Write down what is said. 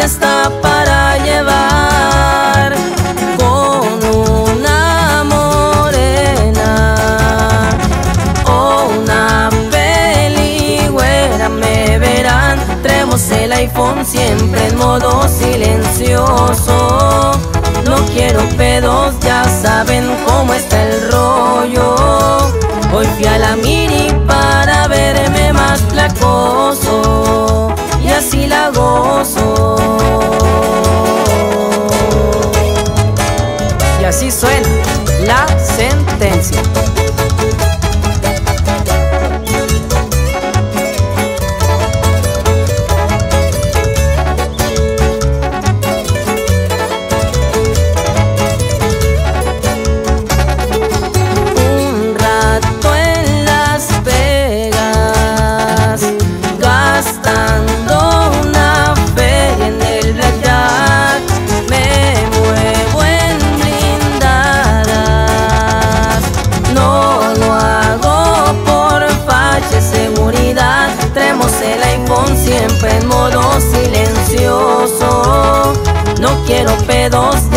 y hasta para llevar con una morena o una peligüera me verán. Traemos el iPhone siempre en modo silencioso. No quiero pedos, ya saben cómo está el rollo. Hoy fui a la mía así suena la sentencia. pedos